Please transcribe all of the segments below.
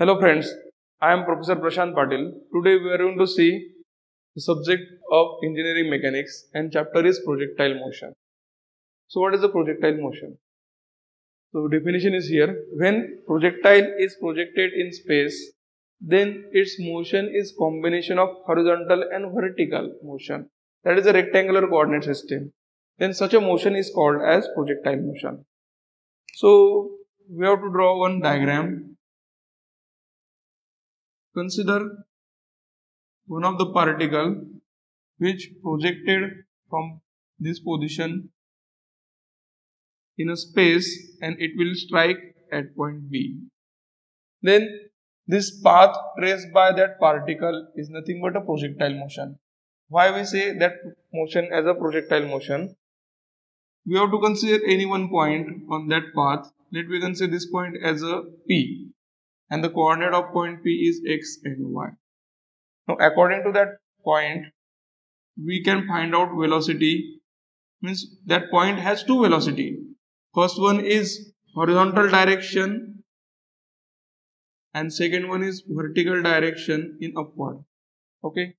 Hello friends, I am Professor Prashant Patil. Today we are going to see the subject of engineering mechanics and chapter is projectile motion. So what is the projectile motion? So definition is here. When projectile is projected in space, then its motion is combination of horizontal and vertical motion. That is a rectangular coordinate system. Then such a motion is called as projectile motion. So we have to draw one diagram Consider one of the particle which projected from this position in a space and it will strike at point B. Then this path traced by that particle is nothing but a projectile motion. Why we say that motion as a projectile motion? We have to consider any one point on that path. Let me consider this point as a P and the coordinate of point P is x and y. Now according to that point we can find out velocity means that point has two velocity. First one is horizontal direction and second one is vertical direction in upward. Okay.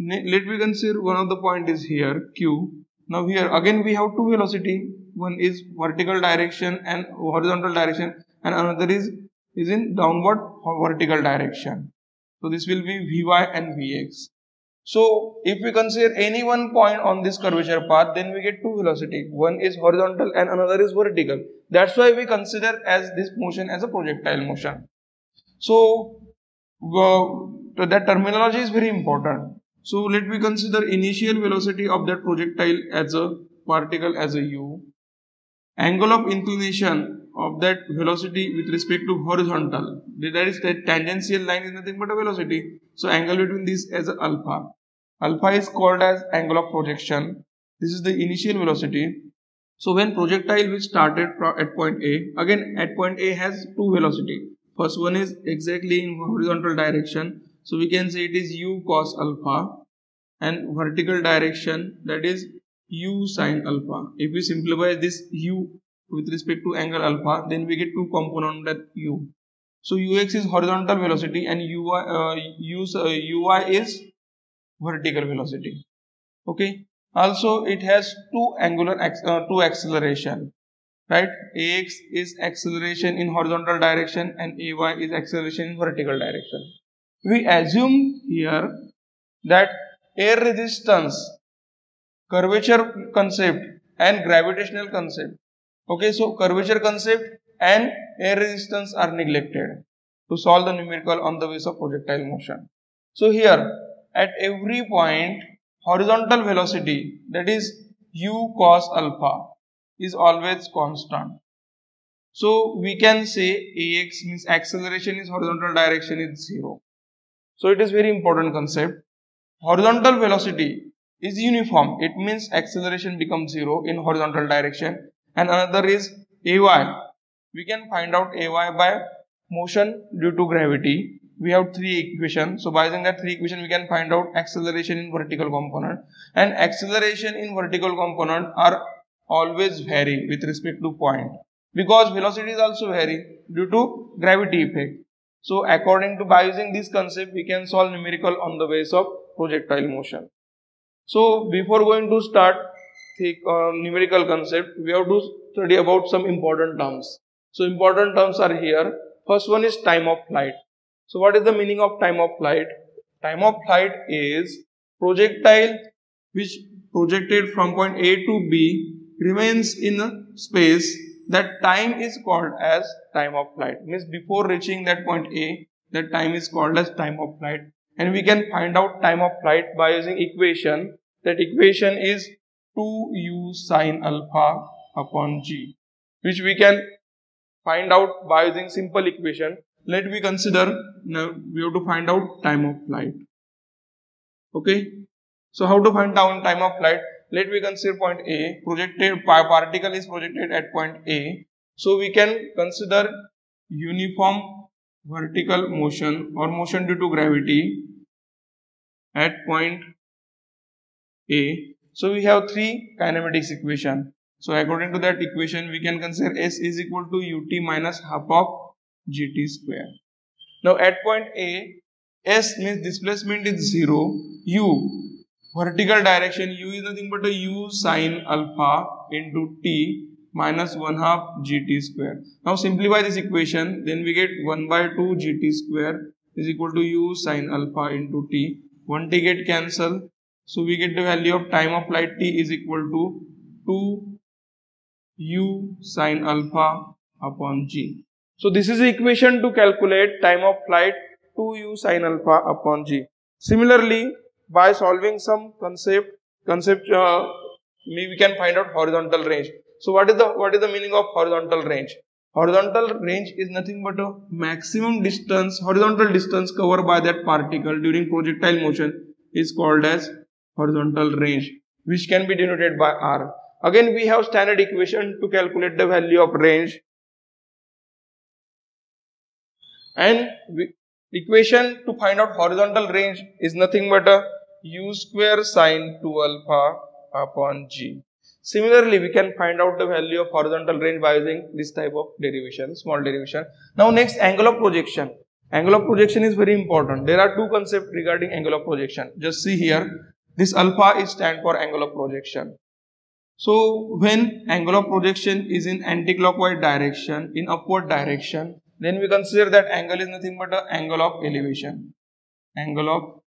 Let me consider one of the point is here q. Now here again we have two velocity. One is vertical direction and horizontal direction and another is is in downward vertical direction. So this will be Vy and Vx. So if we consider any one point on this curvature path, then we get two velocity. One is horizontal and another is vertical. That's why we consider as this motion as a projectile motion. So uh, that terminology is very important. So let me consider initial velocity of that projectile as a particle as a u. Angle of inclination of that velocity with respect to horizontal. That is that tangential line is nothing but a velocity. So angle between these as alpha. Alpha is called as angle of projection. This is the initial velocity. So when projectile which started at point A, again at point A has two velocity. First one is exactly in horizontal direction. So we can say it is u cos alpha and vertical direction that is u sine alpha. If we simplify this u with respect to angle alpha then we get two component that u. So ux is horizontal velocity and uy uh, use, uh, uy is vertical velocity. Okay? Also it has two angular uh, two acceleration right? ax is acceleration in horizontal direction and ay is acceleration in vertical direction. We assume here that air resistance curvature concept and gravitational concept Okay, so curvature concept and air resistance are neglected to solve the numerical on the basis of projectile motion. So here at every point horizontal velocity that is u cos alpha is always constant. So we can say ax means acceleration is horizontal direction is 0. So it is very important concept. Horizontal velocity is uniform. It means acceleration becomes 0 in horizontal direction and another is ay we can find out ay by motion due to gravity. We have three equations. So by using that three equation we can find out acceleration in vertical component. And acceleration in vertical component are always vary with respect to point. Because velocity is also vary due to gravity effect. So according to by using this concept we can solve numerical on the base of projectile motion. So before going to start uh, numerical concept, we have to study about some important terms. So important terms are here. First one is time of flight. So what is the meaning of time of flight? Time of flight is projectile which projected from point A to B remains in a space that time is called as time of flight means before reaching that point A that time is called as time of flight and we can find out time of flight by using equation that equation is 2u sine alpha upon g which we can find out by using simple equation. Let me consider now we have to find out time of flight. Okay? So how to find out time of flight? Let me consider point a. Projected particle is projected at point a. So we can consider uniform vertical motion or motion due to gravity at point a so we have three kinematics equation. So according to that equation, we can consider S is equal to ut minus half of gt square. Now at point A, S means displacement is 0, U vertical direction U is nothing but a U sine alpha into T minus 1 half gt square. Now simplify this equation then we get 1 by 2 gt square is equal to U sine alpha into T. 1 T get cancel so we get the value of time of flight T is equal to 2 U sine alpha upon G. So this is the equation to calculate time of flight 2u sine alpha upon g. Similarly, by solving some concept, concept uh, we can find out horizontal range. So what is the what is the meaning of horizontal range? Horizontal range is nothing but a maximum distance, horizontal distance covered by that particle during projectile motion is called as horizontal range, which can be denoted by r. Again, we have standard equation to calculate the value of range and we, equation to find out horizontal range is nothing but a u square sine 2 alpha upon g. Similarly, we can find out the value of horizontal range by using this type of derivation, small derivation. Now, next angle of projection. Angle of projection is very important. There are two concepts regarding angle of projection. Just see here, this alpha is stand for angle of projection. So, when angle of projection is in anticlockwise direction, in upward direction, then we consider that angle is nothing but an angle of elevation. Angle of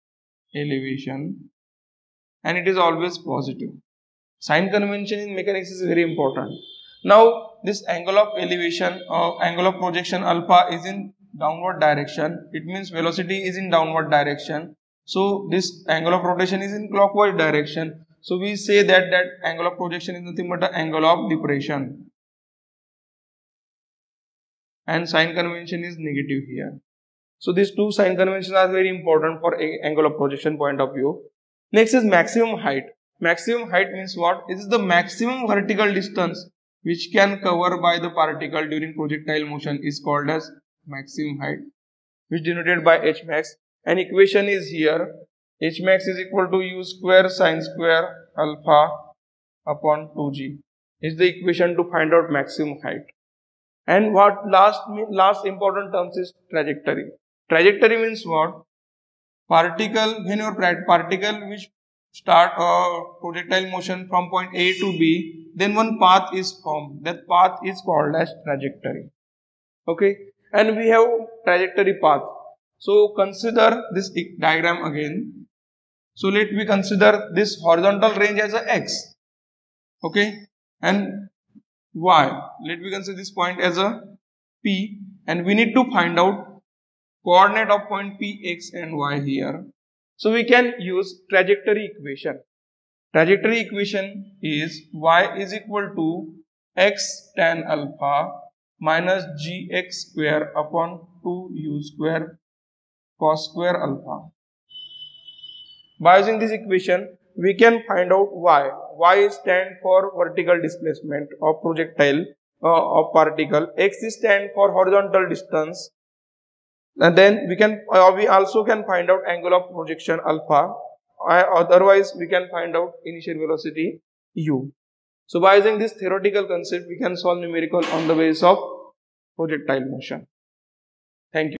elevation and it is always positive. Sign convention in mechanics is very important. Now this angle of elevation or angle of projection alpha is in downward direction. It means velocity is in downward direction. So this angle of rotation is in clockwise direction. So we say that that angle of projection is nothing but an angle of depression and sign convention is negative here. So these two sign conventions are very important for angle of projection point of view. Next is maximum height. Maximum height means what? This is the maximum vertical distance which can cover by the particle during projectile motion is called as maximum height which denoted by h max. An equation is here. h max is equal to u square sine square alpha upon 2g is the equation to find out maximum height. And what last last important terms is trajectory. Trajectory means what? Particle, when your particle which start a uh, projectile motion from point A to B, then one path is formed. That path is called as trajectory. Okay. And we have trajectory path. So consider this diagram again. So let me consider this horizontal range as a x. Okay. And y. Let me consider this point as a P and we need to find out coordinate of point P, X and Y here. So we can use trajectory equation. Trajectory equation is y is equal to x tan alpha minus gx square upon 2u square cos square alpha. By using this equation, we can find out y. Y stand for vertical displacement of projectile uh, of particle. X stand for horizontal distance. And then we can uh, we also can find out angle of projection alpha. Uh, otherwise, we can find out initial velocity u. So by using this theoretical concept, we can solve numerical on the basis of projectile motion. Thank you.